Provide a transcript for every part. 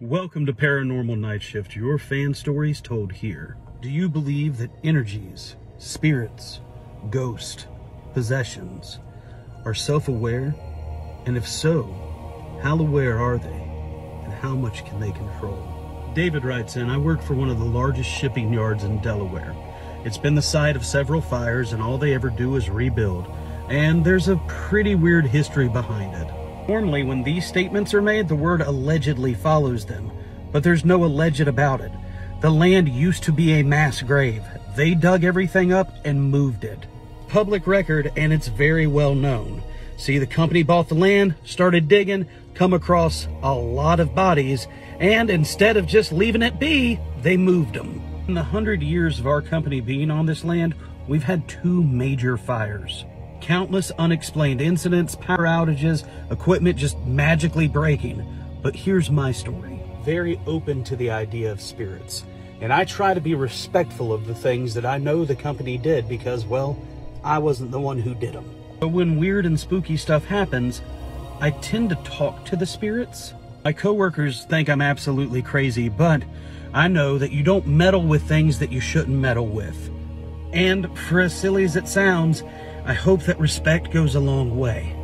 Welcome to Paranormal Night Shift, your fan stories told here. Do you believe that energies, spirits, ghosts, possessions are self aware? And if so, how aware are they? And how much can they control? David writes in I work for one of the largest shipping yards in Delaware. It's been the site of several fires, and all they ever do is rebuild. And there's a pretty weird history behind it. Normally, when these statements are made, the word allegedly follows them, but there's no alleged about it. The land used to be a mass grave. They dug everything up and moved it. Public record, and it's very well known. See, the company bought the land, started digging, come across a lot of bodies, and instead of just leaving it be, they moved them. In the hundred years of our company being on this land, we've had two major fires countless unexplained incidents, power outages, equipment just magically breaking. But here's my story. Very open to the idea of spirits. And I try to be respectful of the things that I know the company did because, well, I wasn't the one who did them. But when weird and spooky stuff happens, I tend to talk to the spirits. My coworkers think I'm absolutely crazy, but I know that you don't meddle with things that you shouldn't meddle with. And for as silly as it sounds, I hope that respect goes a long way.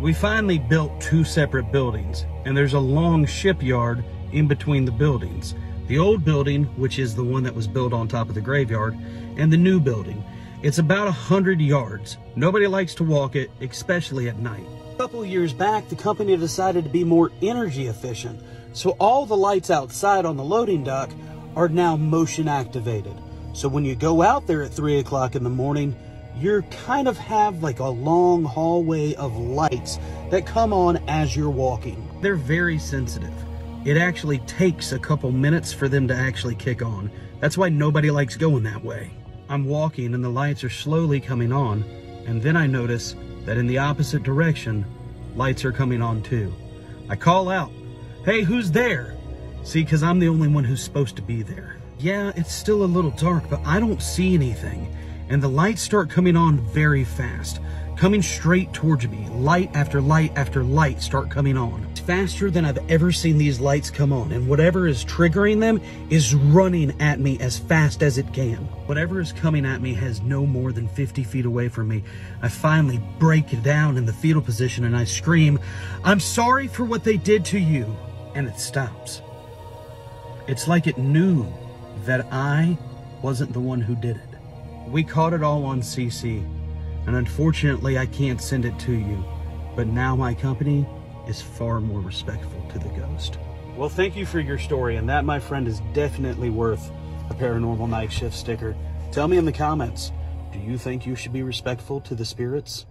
We finally built two separate buildings, and there's a long shipyard in between the buildings. The old building, which is the one that was built on top of the graveyard, and the new building. It's about a hundred yards. Nobody likes to walk it, especially at night. A couple years back, the company decided to be more energy efficient, so all the lights outside on the loading dock are now motion activated. So when you go out there at 3 o'clock in the morning, you kind of have like a long hallway of lights that come on as you're walking. They're very sensitive. It actually takes a couple minutes for them to actually kick on. That's why nobody likes going that way. I'm walking and the lights are slowly coming on, and then I notice that in the opposite direction, lights are coming on too. I call out, hey, who's there? See, because I'm the only one who's supposed to be there. Yeah, it's still a little dark, but I don't see anything and the lights start coming on very fast, coming straight towards me. Light after light after light start coming on. Faster than I've ever seen these lights come on, and whatever is triggering them is running at me as fast as it can. Whatever is coming at me has no more than 50 feet away from me. I finally break down in the fetal position and I scream, I'm sorry for what they did to you. And it stops. It's like it knew that I wasn't the one who did it. We caught it all on CC, and unfortunately I can't send it to you, but now my company is far more respectful to the ghost. Well, thank you for your story, and that, my friend, is definitely worth a paranormal night shift sticker. Tell me in the comments, do you think you should be respectful to the spirits?